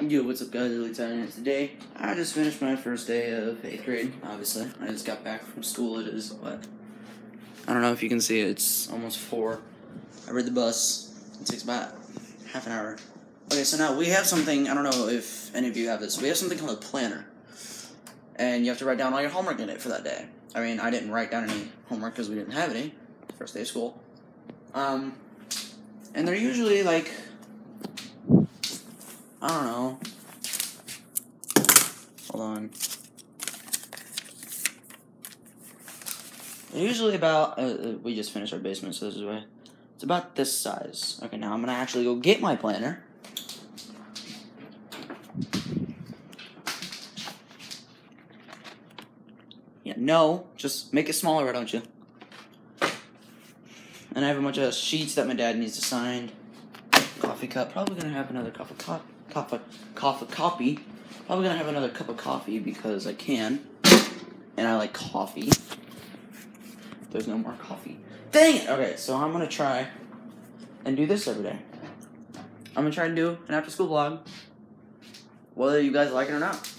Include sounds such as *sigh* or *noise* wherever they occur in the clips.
Yo, what's up guys, Elite Titan today. I just finished my first day of 8th grade, obviously. I just got back from school, it is, what? I don't know if you can see it, it's almost 4. I read the bus, it takes about half an hour. Okay, so now we have something, I don't know if any of you have this, we have something called a planner. And you have to write down all your homework in it for that day. I mean, I didn't write down any homework because we didn't have any, first day of school. Um, and they're usually like I don't know. Hold on. Usually about, uh, uh, we just finished our basement, so this is why. It's about this size. Okay, now I'm gonna actually go get my planner. Yeah, no, just make it smaller, why don't you? And I have a bunch of sheets that my dad needs to sign. Coffee cup, probably gonna have another cup of coffee of coffee coffee. Probably gonna have another cup of coffee because I can, and I like coffee. There's no more coffee. Dang it! Okay, so I'm gonna try and do this every day. I'm gonna try and do an after school vlog, whether you guys like it or not.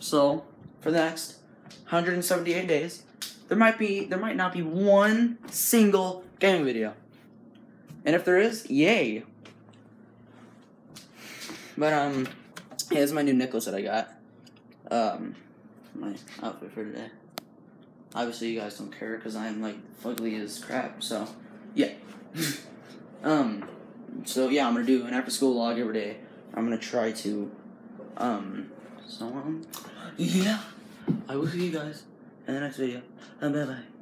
So for the next 178 days, there might be there might not be one single gaming video. And if there is, yay. But um, yeah, here's my new necklace that I got. Um, my outfit for today. Obviously, you guys don't care because I'm like fugly as crap. So, yeah. *laughs* um, so yeah, I'm gonna do an after school log every day. I'm gonna try to, um, so um, yeah. I will see you guys in the next video. And bye bye.